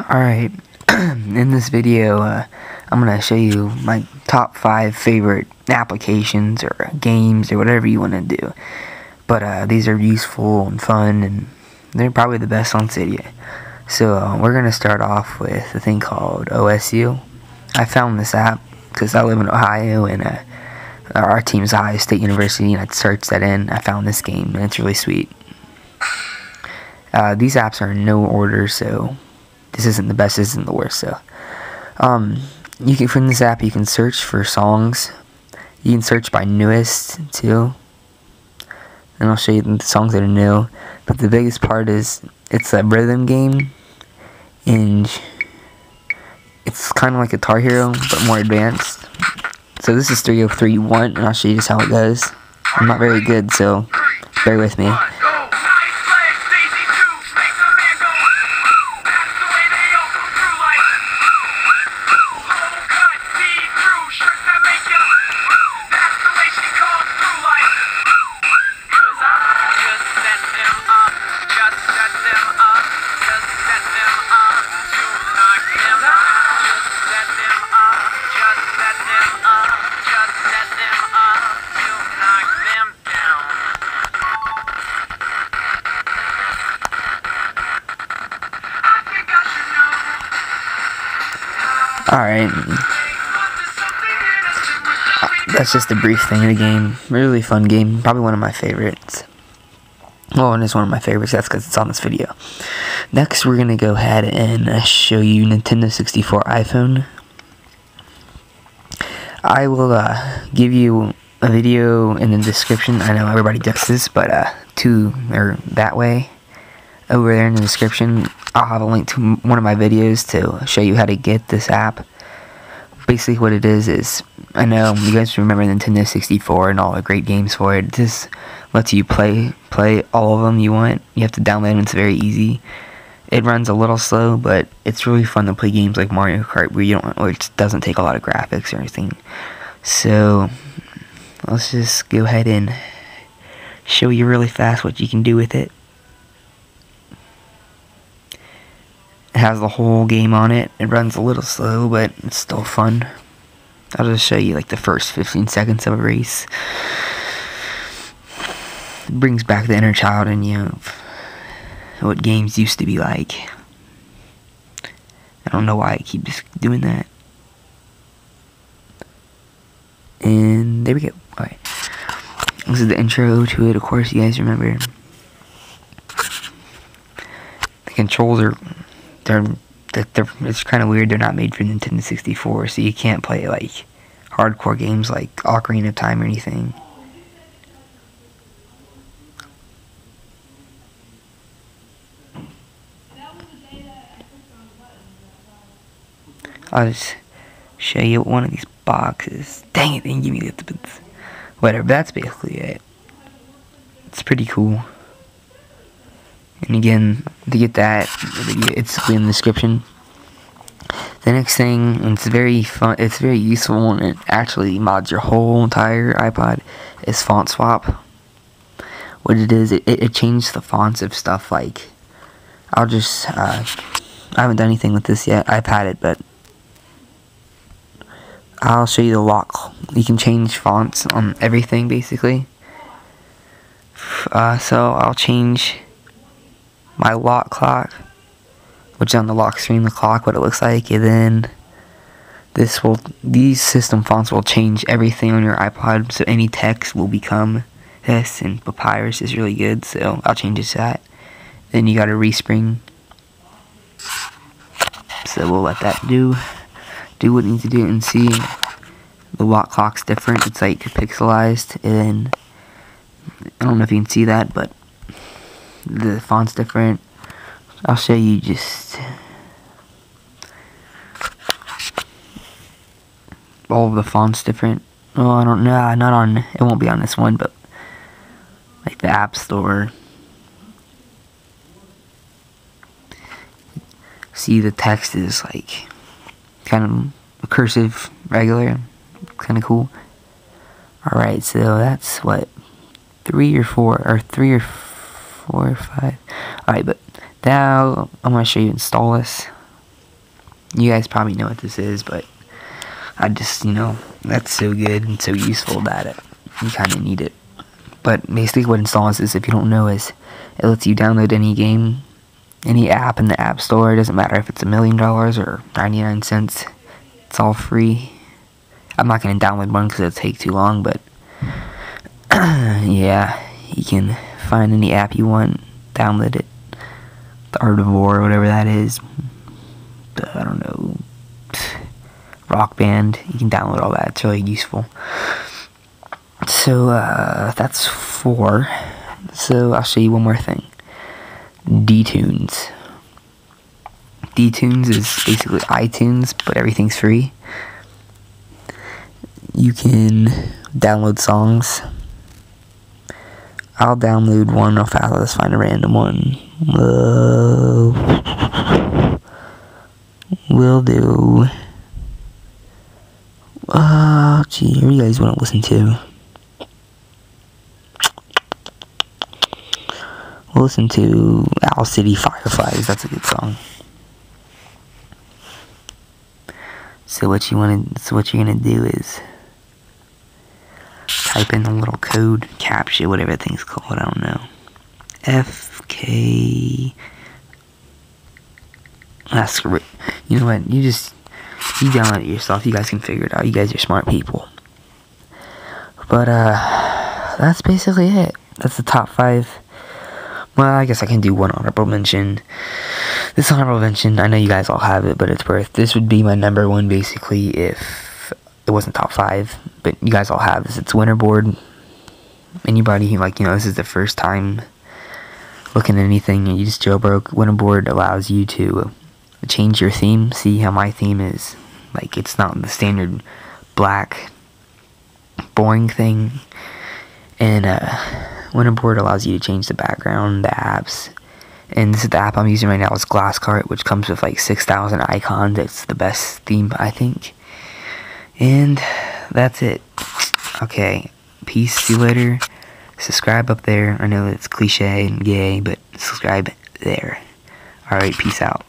Alright, in this video, uh, I'm going to show you my top 5 favorite applications or games or whatever you want to do. But uh, these are useful and fun and they're probably the best on Cydia. So uh, we're going to start off with a thing called OSU. I found this app because I live in Ohio and uh, our team's Ohio State University and I searched that in. I found this game and it's really sweet. Uh, these apps are in no order, so this isn't the best, this isn't the worst. So, um, you can from this app you can search for songs. You can search by newest too, and I'll show you the songs that are new. But the biggest part is it's a rhythm game, and it's kind of like Guitar Hero but more advanced. So this is 3031, and I'll show you just how it goes. I'm not very good, so bear with me. Alright. That's just a brief thing of the game. Really fun game. Probably one of my favorites. Well, and it's one of my favorites. That's because it's on this video. Next, we're going to go ahead and show you Nintendo 64 iPhone. I will uh, give you a video in the description. I know everybody does this, but uh, to or that way over there in the description. I'll have a link to one of my videos to show you how to get this app. Basically what it is is I know you guys remember Nintendo 64 and all the great games for it. This lets you play play all of them you want. You have to download them it's very easy. It runs a little slow but it's really fun to play games like Mario Kart where you don't which doesn't take a lot of graphics or anything. So let's just go ahead and show you really fast what you can do with it has the whole game on it. It runs a little slow, but it's still fun. I'll just show you like the first 15 seconds of a race. It brings back the inner child in you of what games used to be like. I don't know why I keep just doing that. And there we go. Alright. This is the intro to it, of course, you guys remember. The controls are they're, they're it's kind of weird. They're not made for Nintendo 64, so you can't play like hardcore games like Ocarina of Time or anything. I'll just show you one of these boxes. Dang it, they didn't give me the... Whatever, that's basically it. It's pretty cool. And again, to get that, it's in the description. The next thing, it's very fun, it's very useful, and it actually mods your whole entire iPod, is FontSwap. What it is, it, it, changed the fonts of stuff like, I'll just, uh, I haven't done anything with this yet, I've had it, but I'll show you the lock. You can change fonts on everything, basically. Uh, so I'll change my lock clock, which on the lock screen, the clock, what it looks like, and then this will, these system fonts will change everything on your iPod, so any text will become this, and Papyrus is really good, so I'll change it to that. Then you got a respring, so we'll let that do, do what it needs to do, and see, the lock clock's different, it's like pixelized, and I don't know if you can see that, but the font's different. I'll show you just all the fonts different. Oh, I don't know, uh, not on, it won't be on this one, but like the App Store. See, the text is like kind of cursive, regular, kind of cool. Alright, so that's what, three or four, or three or four, five. Alright, but now I'm going to show you Installous. You guys probably know what this is, but I just, you know, that's so good and so useful that it, you kind of need it. But basically what Installous is, if you don't know, is it lets you download any game, any app in the App Store. It doesn't matter if it's a million dollars or 99 cents. It's all free. I'm not going to download one because it'll take too long, but yeah, you can find any app you want, download it. The Art of War, whatever that is. I don't know. Rock Band. You can download all that. It's really useful. So, uh, that's four. So, I'll show you one more thing. dTunes. dTunes is basically iTunes, but everything's free. You can download songs. I'll download one off out. Let's find a random one. Uh, will do. Uh, gee, you guys want to listen to? We'll listen to Owl City Fireflies. That's a good song. So what you want to, so what you're gonna do is type in the little code captcha, whatever thing's called. I don't know. FK. That's ah, you know what? You just you download it yourself. You guys can figure it out. You guys are smart people. But uh, that's basically it. That's the top five well, I guess I can do one honorable mention. This honorable mention, I know you guys all have it, but it's worth. This would be my number one, basically, if it wasn't top five. But you guys all have this. It's Winterboard. Anybody like you know, this is the first time looking at anything and you just jailbroke. Winterboard allows you to change your theme. See how my theme is. Like it's not the standard black, boring thing, and uh Winterboard allows you to change the background, the apps, and this is the app I'm using right now is Glasklart, which comes with like 6,000 icons. It's the best theme, I think. And that's it. Okay, peace, see you later. Subscribe up there. I know it's cliche and gay, but subscribe there. Alright, peace out.